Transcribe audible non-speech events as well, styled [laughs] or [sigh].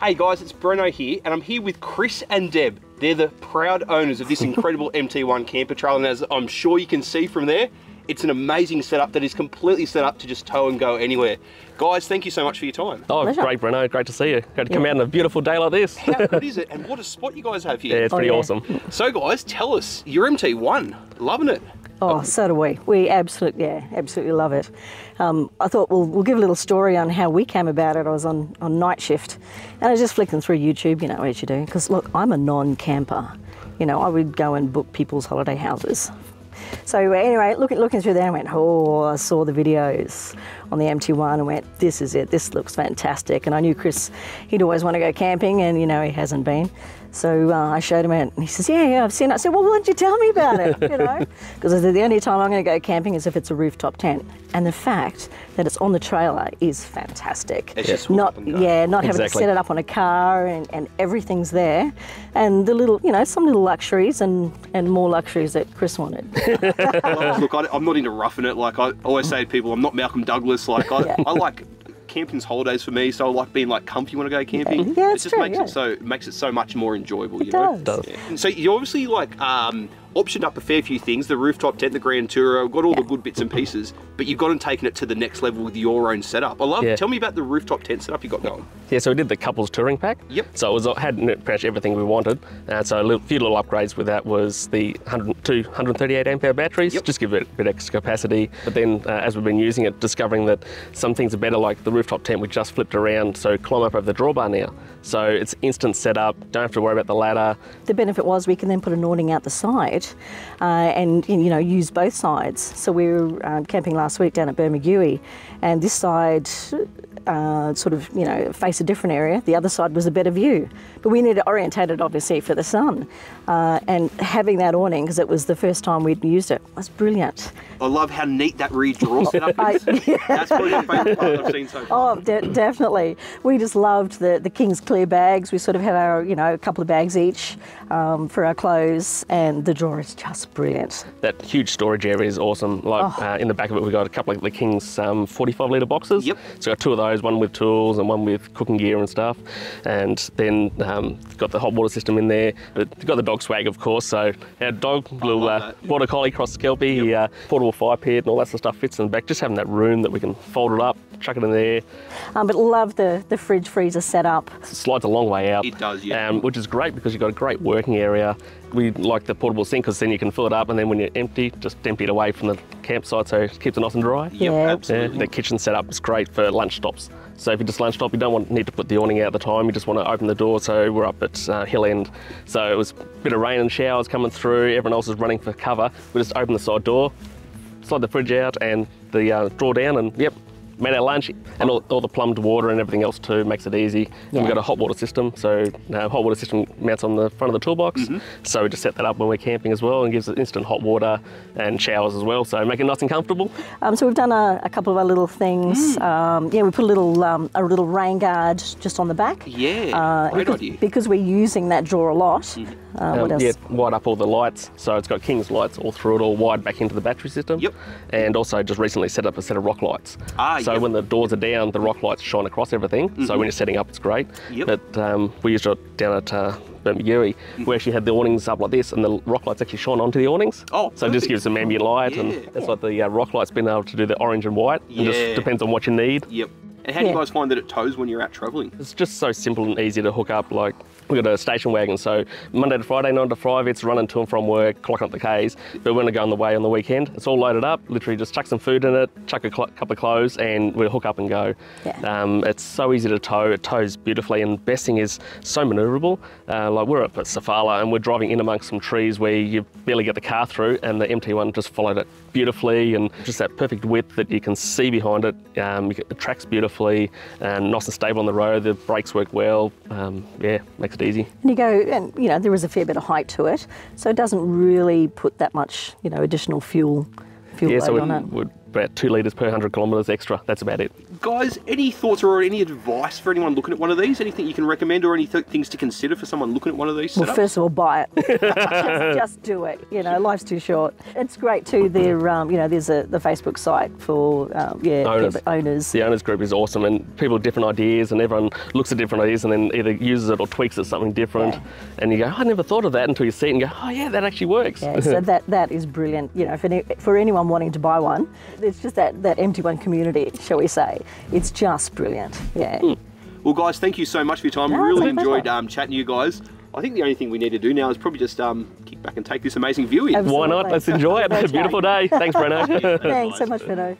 Hey guys, it's Brenno here, and I'm here with Chris and Deb. They're the proud owners of this [laughs] incredible MT1 camper trailer, and as I'm sure you can see from there, it's an amazing setup that is completely set up to just tow and go anywhere. Guys, thank you so much for your time. Oh, Pleasure. great, Brenno. Great to see you. Great to come out on a beautiful day like this. How good is [laughs] it? And what a spot you guys have here. Yeah, it's Oh, pretty yeah. awesome. So guys, tell us, your MT1, loving it. Oh, so do we. We absolutely, yeah, absolutely love it. Um, I thought we'll, we'll give a little story on how we came about it. I was on, on night shift and I was just flicking through YouTube, you know, as you do, because look, I'm a non camper. You know, I would go and book people's holiday houses. So anyway, looking looking through there, I went, oh, I saw the videos on the MT1 and went, this is it. This looks fantastic. And I knew Chris, he'd always want to go camping, and you know he hasn't been. So uh, I showed him it, and he says, yeah, yeah, I've seen it. I said, well, why didn't you tell me about it? You know, [laughs] because I said the only time I'm going to go camping is if it's a rooftop tent, and the fact that it's on the trailer is fantastic. It's just not up yeah, not having to set it up on a car and, and everything's there, and the little, you know, some little luxuries and and more luxuries that Chris wanted. Well, [laughs] look, I, I'm not into roughing it. Like I always say to people, I'm not Malcolm Douglas. Like I, Yeah. I like camping's holidays for me, so I like being like comfy when I go camping. Yeah, it it's just true, makes yeah. it so it makes it so much more enjoyable. It you know. does. Does. Yeah. So you obviously like um, optioned up a fair few things: the rooftop tent, the Grand Tourer, got all the good bits and pieces. But you've gone and taken it to the next level with your own setup. I love. Yeah. Tell me about the rooftop tent setup you got going. Yeah, so we did the couples touring pack. Yep. So it was had pretty much everything we wanted. Uh, so a little, few little upgrades with that was the 100, two 138 amp hour batteries, Yep. just give it a bit extra capacity. But then uh, as we've been using it, discovering that some things are better, like the rooftop tent, we just flipped around, so climb up over the drawbar now. So it's instant setup, don't have to worry about the ladder. The benefit was we can then put an awning out the side uh, and you know use both sides. So we were uh, camping last week down at Bermagui, and this side uh, sort of you know face a different area. The other side was a better view, but we needed to orientate it obviously for the sun. Uh, and having that awning because it was the first time we'd used it was brilliant. I love how neat that redraw [laughs] setup I- is. [laughs] That's probably my favourite part I've seen so far. Oh, de- definitely. We just loved the, the King's Clear bags. We sort of have our, you know, a couple of bags each um, for our clothes, and the drawer is just brilliant. That huge storage area is awesome. Like Oh. uh, in the back of it, we've got a couple of the King's um, 45 litre boxes. Yep. So we've got two of those, one with tools and one with cooking gear and stuff. And then um, got the hot water system in there. But got the dog swag, of course. So our dog, little love uh, that. border collie cross Kelpie, he, uh, portable fire pit and all that sort of stuff fits in the back. Just having that room that we can fold it up, chuck it in there. Um, but love the, the fridge freezer setup. slides a long way out. It does, yeah. Um, which is great because you've got a great working area. We like the portable sink because then you can fill it up and then when you're empty, just empty it away from the campsite so it keeps it nice and dry. Yep, Yeah. Yeah, absolutely. the kitchen setup is great for lunch stops. So if you just lunch stop, you don't want need to put the awning out at the time. You just want to open the door. So we're up at uh, Hill End. So it was a bit of rain and showers coming through. Everyone else is running for cover. We just open the side door, slide the fridge out and the uh, drawer down, and yep, made our lunch. And all, all the plumbed water and everything else too makes it easy. And We've got a hot water system. So uh, hot water system mounts on the front of the toolbox. Mm-hmm. So we just set that up when we're camping as well and gives it instant hot water and showers as well. So make it nice and comfortable. Um, so we've done a, a couple of our little things. Um, yeah, we put a little um, a little rain guard just on the back. Yeah, Uh, great because, idea. because we're using that drawer a lot. Mm-hmm. Uh, what Um, else? yeah, wide up all the lights. So it's got King's lights all through it, all wired back into the battery system. Yep. And also just recently set up a set of rock lights. Ah, so yep. when the doors are down, the rock lights shine across everything. So when you're setting up, it's great. Yep. But um, we used it down at uh, Bermagui, we actually had the awnings up like this, and the rock lights actually shone onto the awnings. Oh, so it just gives them ambient light, Yeah. and that's like the uh, rock lights been able to do the orange and white. Yeah. It just depends on what you need. Yep. And how do you guys find that it tows when you're out travelling? It's just so simple and easy to hook up. Like we've got a station wagon, so Monday to Friday, nine to five, it's running to and from work, clocking up the K's. But when I go on the way on the weekend, it's all loaded up. Literally, just chuck some food in it, chuck a cl- couple of clothes, and we'll hook up and go. Yeah. Um, it's so easy to tow. It tows beautifully, and best thing is so manoeuvrable. Uh, like we're up at Sofala, and we're driving in amongst some trees where you barely get the car through, and the MT1 just followed it beautifully, and just that perfect width that you can see behind it. Um, it tracks beautifully, and nice and stable on the road. The brakes work well. Um, yeah, makes it easy. And you go, and you know, there is a fair bit of height to it, so it doesn't really put that much, you know, additional fuel fuel Yeah, load so on we're, it. about two litres per 100 kilometres extra. That's about it. Guys, any thoughts or any advice for anyone looking at one of these? Anything you can recommend or any th- things to consider for someone looking at one of these Well, setups? first of all, buy it. [laughs] just, just do it. You know, life's too short. It's great too. There, um, you know, there's a the Facebook site for um, yeah Owners. people- owners. The owners group is awesome, and people have different ideas, and everyone looks at different ideas, and then either uses it or tweaks it something different. Yeah. And you go, I never thought of that until you see it and go, oh yeah, that actually works. Yeah, so [laughs] that that is brilliant. You know, for, any, for anyone wanting to buy one, it's just that that MT1 community, shall we say? It's just brilliant. Yeah. Well, guys, thank you so much for your time. No, really enjoyed um, chatting to you guys. I think the only thing we need to do now is probably just um, kick back and take this amazing view in. Absolutely. Why not? Let's enjoy it. [laughs] Okay. Beautiful day. Thanks, Brenno. [laughs] Thanks so much, Fido.